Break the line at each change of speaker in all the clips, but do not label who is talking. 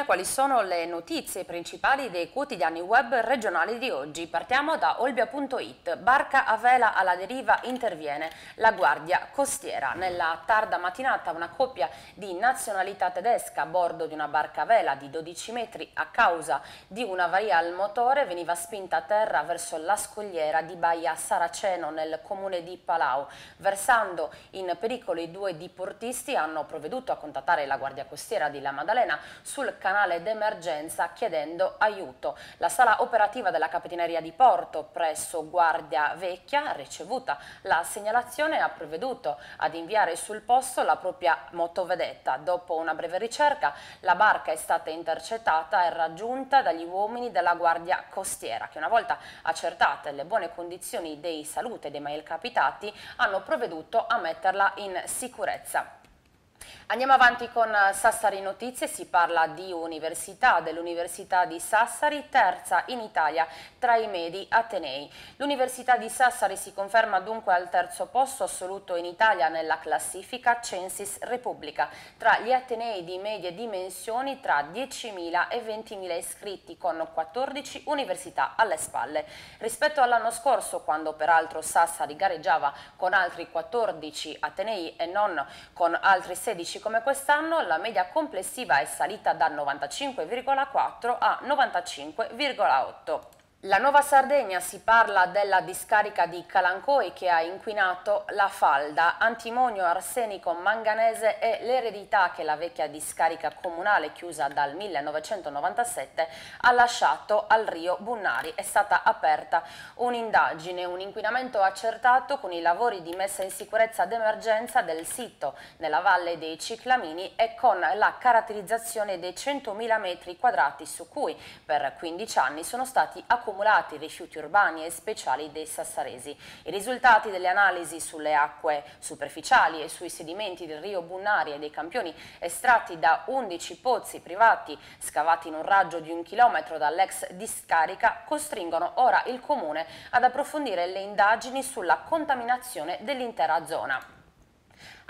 insieme quali sono le notizie principali dei quotidiani web regionali di oggi. Partiamo da olbia.it. Barca a vela alla deriva interviene la Guardia Costiera. Nella tarda mattinata una coppia di nazionalità tedesca a bordo di una barca a vela di 12 metri a causa di un'avaria al motore veniva spinta a terra verso la scogliera di Baia Saraceno nel comune di Palau. Versando in pericolo i due diportisti hanno provveduto a contattare la Guardia Costiera di La Maddalena sul canale d'emergenza chiedendo aiuto. La sala operativa della Capitaneria di Porto presso Guardia Vecchia, ricevuta la segnalazione, ha provveduto ad inviare sul posto la propria motovedetta. Dopo una breve ricerca la barca è stata intercettata e raggiunta dagli uomini della Guardia Costiera che una volta accertate le buone condizioni dei salute dei malcapitati hanno provveduto a metterla in sicurezza. Andiamo avanti con eh, Sassari Notizie, si parla di università, dell'Università di Sassari, terza in Italia tra i medi Atenei. L'Università di Sassari si conferma dunque al terzo posto assoluto in Italia nella classifica Censis Repubblica, tra gli Atenei di medie dimensioni tra 10.000 e 20.000 iscritti con 14 università alle spalle. Rispetto all'anno scorso, quando peraltro Sassari gareggiava con altri 14 Atenei e non con altri 16 come quest'anno la media complessiva è salita da 95,4 a 95,8. La Nuova Sardegna si parla della discarica di Calancoi che ha inquinato la falda, antimonio, arsenico, manganese e l'eredità che la vecchia discarica comunale chiusa dal 1997 ha lasciato al Rio Bunnari. È stata aperta un'indagine, un inquinamento accertato con i lavori di messa in sicurezza d'emergenza del sito nella valle dei Ciclamini e con la caratterizzazione dei 100.000 metri quadrati su cui per 15 anni sono stati accumulati accumulati rifiuti urbani e speciali dei sassaresi. I risultati delle analisi sulle acque superficiali e sui sedimenti del rio Bunnari e dei campioni estratti da 11 pozzi privati scavati in un raggio di un chilometro dall'ex discarica costringono ora il Comune ad approfondire le indagini sulla contaminazione dell'intera zona.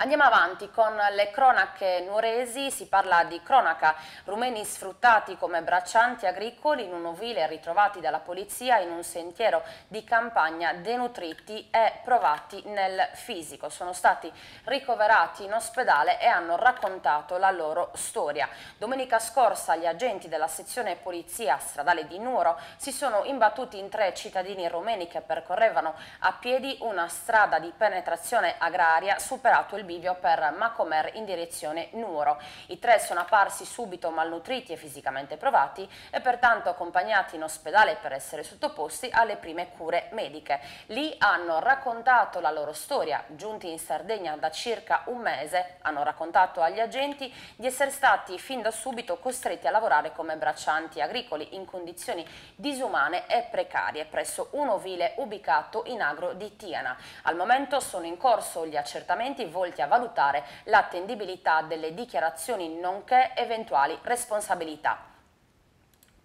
Andiamo avanti con le cronache nuoresi, si parla di cronaca, rumeni sfruttati come braccianti agricoli in un ovile ritrovati dalla polizia in un sentiero di campagna denutriti e provati nel fisico. Sono stati ricoverati in ospedale e hanno raccontato la loro storia. Domenica scorsa gli agenti della sezione polizia stradale di Nuoro si sono imbattuti in tre cittadini rumeni che percorrevano a piedi una strada di penetrazione agraria superato il bivio per Macomer in direzione Nuoro. I tre sono apparsi subito malnutriti e fisicamente provati e pertanto accompagnati in ospedale per essere sottoposti alle prime cure mediche. Lì hanno raccontato la loro storia, giunti in Sardegna da circa un mese, hanno raccontato agli agenti di essere stati fin da subito costretti a lavorare come braccianti agricoli in condizioni disumane e precarie presso un ovile ubicato in agro di Tiana. Al momento sono in corso gli accertamenti volti a valutare l'attendibilità delle dichiarazioni nonché eventuali responsabilità.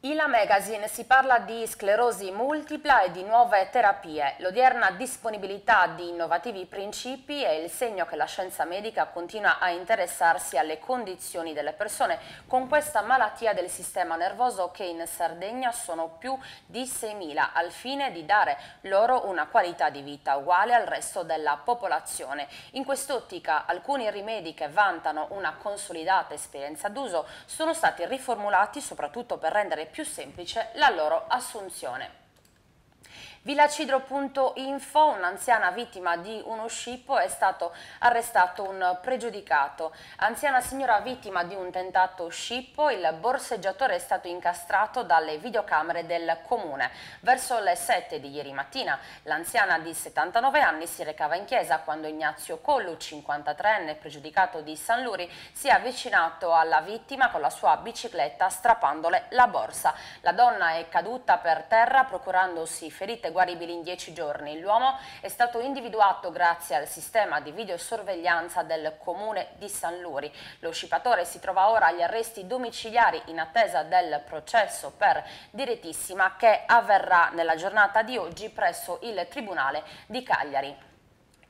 ILA Magazine si parla di sclerosi multipla e di nuove terapie. L'odierna disponibilità di innovativi principi è il segno che la scienza medica continua a interessarsi alle condizioni delle persone con questa malattia del sistema nervoso che in Sardegna sono più di 6.000 al fine di dare loro una qualità di vita uguale al resto della popolazione. In quest'ottica alcuni rimedi che vantano una consolidata esperienza d'uso sono stati riformulati soprattutto per rendere più semplice la loro assunzione. Villacidro.info, un'anziana vittima di uno scippo, è stato arrestato un pregiudicato. Anziana signora vittima di un tentato scippo, il borseggiatore è stato incastrato dalle videocamere del comune. Verso le 7 di ieri mattina, l'anziana di 79 anni si recava in chiesa quando Ignazio Collu, 53enne pregiudicato di San Luri, si è avvicinato alla vittima con la sua bicicletta strappandole la borsa. La donna è caduta per terra procurandosi ferite guaribili in 10 giorni. L'uomo è stato individuato grazie al sistema di videosorveglianza del comune di San Luri. Lo scipatore si trova ora agli arresti domiciliari in attesa del processo per direttissima che avverrà nella giornata di oggi presso il Tribunale di Cagliari.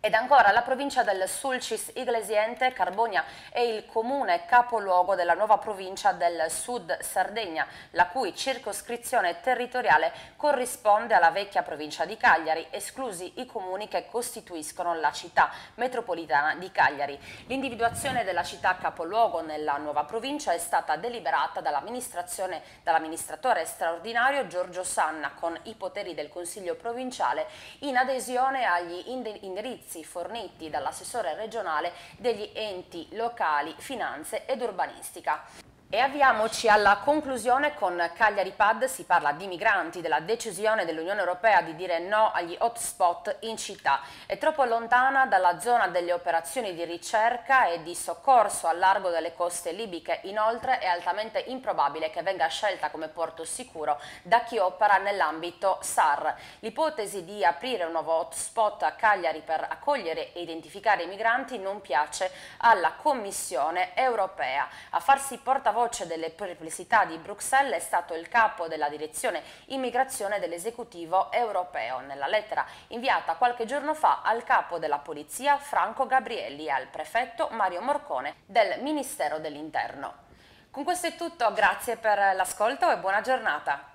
Ed ancora la provincia del Sulcis Iglesiente, Carbonia è il comune capoluogo della nuova provincia del Sud Sardegna, la cui circoscrizione territoriale corrisponde alla vecchia provincia di Cagliari, esclusi i comuni che costituiscono la città metropolitana di Cagliari. L'individuazione della città capoluogo nella nuova provincia è stata deliberata dall'amministratore dall straordinario Giorgio Sanna con i poteri del Consiglio provinciale in adesione agli indirizzi servizi forniti dall'assessore regionale degli enti locali, finanze ed urbanistica. E avviamoci alla conclusione con Cagliari Pad, si parla di migranti, della decisione dell'Unione Europea di dire no agli hotspot in città. È troppo lontana dalla zona delle operazioni di ricerca e di soccorso al largo delle coste libiche, inoltre è altamente improbabile che venga scelta come porto sicuro da chi opera nell'ambito SAR. L'ipotesi di aprire un nuovo hotspot a Cagliari per accogliere e identificare i migranti non piace alla Commissione Europea. A farsi portavoce voce delle perplessità di Bruxelles è stato il capo della direzione immigrazione dell'esecutivo europeo. Nella lettera inviata qualche giorno fa al capo della polizia Franco Gabrielli e al prefetto Mario Morcone del Ministero dell'Interno. Con questo è tutto, grazie per l'ascolto e buona giornata.